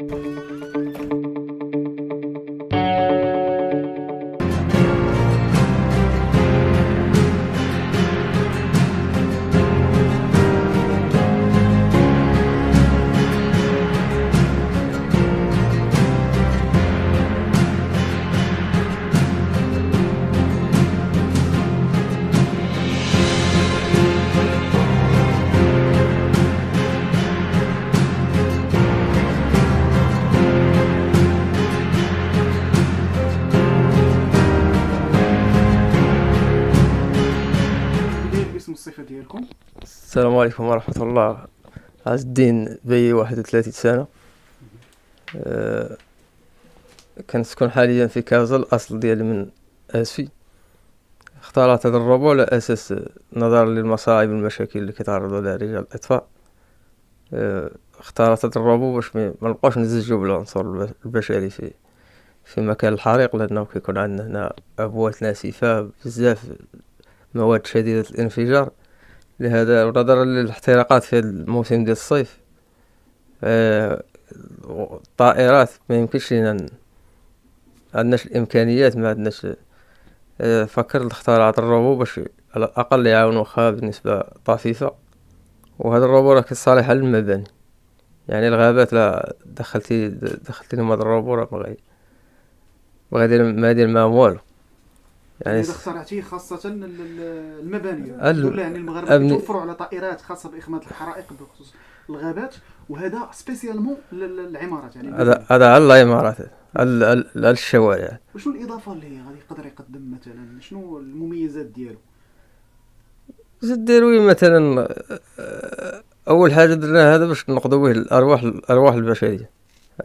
داير السلام عليكم ورحمة الله. عز الدين بي واحد وثلاثين سنة. أه كنسكن حاليا في كازا الأصل ديالي من أسفي. اختارت هذا الربع على أساس نظرا للمصاعب والمشاكل اللي كيتعرضوا لها رجال الإطفاء أه اختارت هذا الربع باش ما ما نبقاوش نزجو بالعنصر الب- البشري في في مكان الحريق لأنه كيكون عندنا هنا أبوات ناسفة بزاف مواد شديدة الانفجار. لهذا نظرا للاحتراقات في الموسم ديال الصيف. آه، الطائرات ما يمكنش لينا عندناش الإمكانيات ما عندناش آه، نختار هذا الروبو باش على الأقل يعاون واخا بنسبة طفيفة. وهذا الروبو راه كصالح للمباني يعني الغابات لا دخلتي دخلتي لهم هذا الروبو؟ راه ما غادي ما غادي ما والو. يعني إذا اخترعتيه خاصة ال- ال- يعني المغاربة أبني- كيتوفروا على طائرات خاصة بإخماد الحرائق بخصوص الغابات وهذا سبيسيالمون للعمارات يعني. هذا هذا على العمارات على الشوارع. وشنو الإضافة اللي غادي يقدر يقدم مثلا؟ شنو المميزات ديالو؟ زيد ديروا مثلا آه، أول حاجة درنا هذا باش نقضوا به الارواح الأرواح البشرية.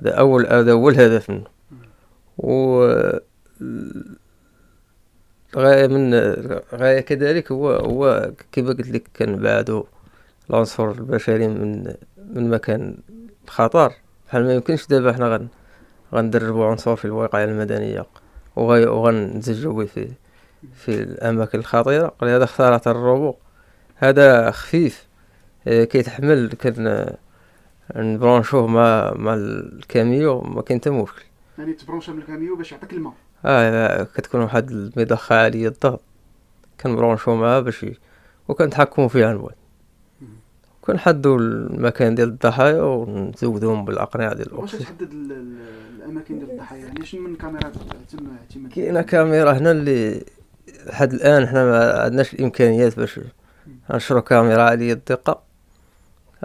هذا اول هذا اول هدف منه. و غاية من غاية كذلك هو هو كما قلت لك كنبعدوا العنصر البشري من من مكان الخطر بحال ما يمكنش دابا حنا غن غندربوا عنصر في الوقاية المدنية وغي وغنزجوا به في في الأماكن الخطيرة. لهذا اختارت الروبو هذا خفيف آه، كيتحمل كن نبرونشوه مع مع الكاميو ما كاين حتى مشكل. يعني تبرونشا من الكاميو باش يعطيك الماء. آه كتكون واحد المضخة عالية الضغط. كنبرونشو معاه باش وكنتحكمو فيه عن بعد كنحدو المكان ديال الضحايا ونزودوهم بالأقنعة ديال واش الأكسجين تحدد ال- ال- الأماكن ديال الضحايا؟ يعني شنو من كاميرات تم اعتماد كاينة كاميرا هنا اللي لحد الآن حنا ما عندناش الإمكانيات باش نشرو كاميرا عالية الدقة.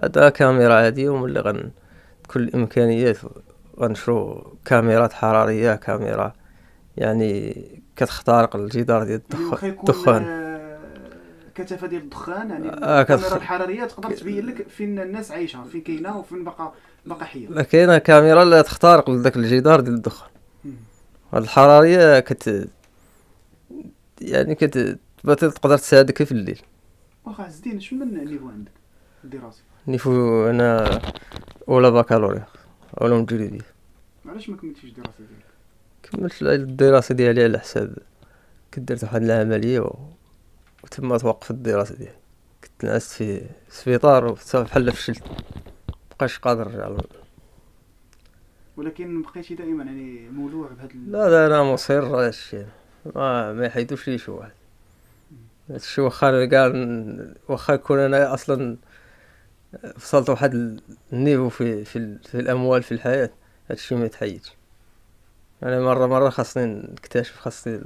هذا كاميرا عادية وملي غن كل الإمكانيات غنشرو كاميرات حرارية كاميرا يعني كتخترق الجدار ديال يكون الدخان آه، كثافه ديال الدخان يعني آه، الكاميرا الحرارية تقدر تبين لك فين الناس عايشة فين كاينة وفين باقا باقا حية. لا كاينة كاميرا اللي تخترق لذاك الجدار ديال الدخان. هاد الحرارية كت يعني كت تقدر تساعدك في الليل. واخا عز الدين شنو من النيفو عندك؟ الدراسي نيفو أنا أولى بكالوريا علوم تجريبيه علاش ما كملتيش الدراسه ديالك؟ كملت الدراسة ديالي على حساب كنت درت واحد العملية و... وتما توقفت الدراسة ديالي. كنت نعست في سبيطار وصافي بحال فشلت. مبقاش قادر نرجع ولكن بقيتي دائما يعني مولوع بهذا ال- لا لا أنا مصر على الشيء ما ما يحيدوش لي شي واحد. هادشي واخا كاع واخا يكون أنا أصلا وصلت واحد النيفو في في, في الأموال في الحياة هادشي ما يتحيدش. يعني مره مرة خاصني نكتشف خاصني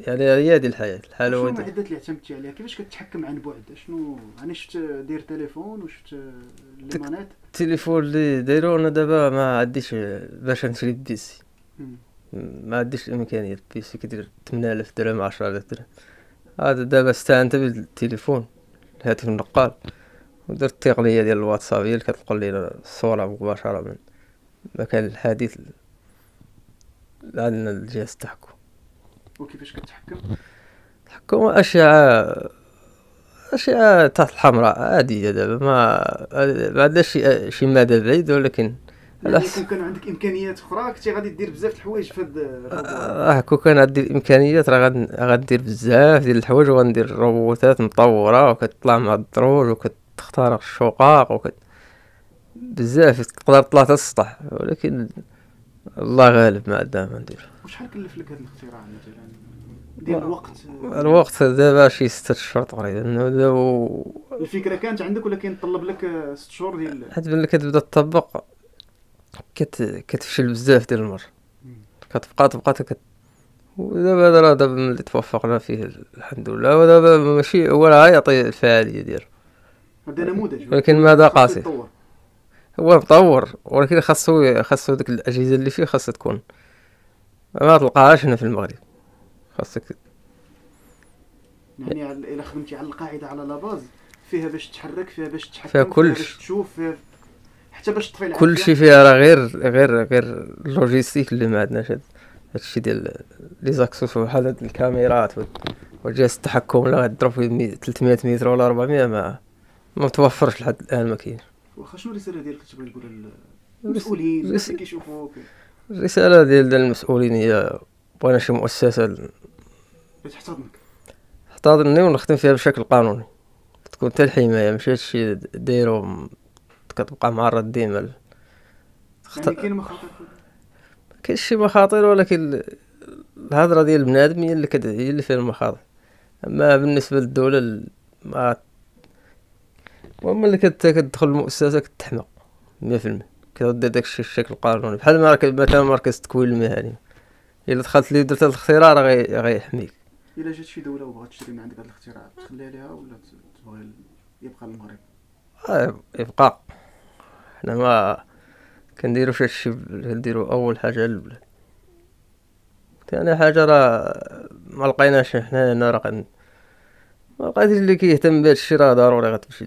يعني هي هادي الحياة شنو الحلاوه المعدات دي اللي اعتمدتي عليها؟ كيفاش كتحكم عن بعد؟ شنو؟ أنا شفت داير تليفون وشفت ليمانات التليفون اللي دايرو أنا دابا ما عنديش باش نشري بيسي. ما عنديش الإمكانية بيسي كيدير 8000 درهم 10000 درهم. هذا دابا استعنت بالتليفون الهاتف النقال. ودرت التقنيه ديال الواتساب هي اللي كتنقل لينا الصورة مباشرة من المكان الحديث. ل- عندنا الجهاز التحكم وكيفاش كتحكم؟ التحكم أشعة أشعة تحت الحمراء عادية دابا ما ما عندناش شي شي مدى بعيد ولكن يعني كون كان عندك إمكانيات أخرى كنتي غادي دير بزاف د الحوايج في هذا آه كون كان عندي الإمكانيات راه غن- غندير بزاف ديال الحوايج وغندير روبوتات مطورة وكتطلع مع الدروج وكتخترق الشقق وكت بزاف تقدر تطلع حتى السطح ولكن الله غالب ما عندنا ما ندير وشحال كلف لك هذا الاختراع مثلا؟ ديال الوقت. الوقت دابا شي ستة اشهر تقريبا. دابا الفكرة كانت عندك ولكن طلب لك ست شهور ديال حيت ملي كتبدا تطبق كت... كتفشل بزاف ديال المر. كتبقى تبقى كت... ودابا راه دابا ملي توفقنا فيه الحمد لله. ودابا ماشي هو راه يعطي الفعالية ديالو. هذا نموذج. ولكن مدى قاصر. يتطور. هو مطور ولكن خاصو خاصو ديك الأجهزة اللي فيه خاصها تكون ما تلقاهاش هنا في المغرب خاصك يعني إلا خدمتي على القاعدة على la base فيها باش تحرك فيها باش تحكم فيها كلشي. باش تشوف فيها حتى باش تطفي العافية. كل شيء فيها راه غير غير غير ال logistique اللي ما عندناش هاد هادشي ديال les accessoires بحال هاد الكاميرات وجهاز التحكم إلا غضرب في مي- 300 متر ولا 400 ما ما متوفرش لحد الآن ما كاينش واخا شنو الرسالة ديالك تبغي تقولها للمسؤولين؟ رس- اللي كيشوفوك. الرسالة ديال المسؤولين هي بغينا شي مؤسسة ل- تحتضنك تحتضنني ونخدم فيها بشكل قانوني. تكون حتى الحماية ماشي هادشي دايرو كتبقى معرض ديما ل- تخت- يعني كاين مخاطر؟ كاين شي مخاطر ولكن الهضرة ديال بنادم هي اللي كد... هي اللي فيها المخاطر. أما بالنسبة للدولة ال- ما المهم اللي كت... كتدخل المؤسسة كتحمى مية في المية. كتدير داكشي الشكل القانوني. بحال ما راك- مثلا مركز التكوين المهني. إلا دخلت لي درت هاد الاختراع راه غي... غيحميك. إلا جات شي دولة وبغات تشري من عندك هذا الاختراع تخليها ليها ولا تبغي يبقى المغرب؟ آه، يبقى. حنا ما كنديروش هادشي ب- كنديرو أول حاجة للبلاد ثاني حاجة راه ما لقيناش حنا هنا راه ما لقيتش اللي كيهتم بهذا الشيء راه ضروري غتمشي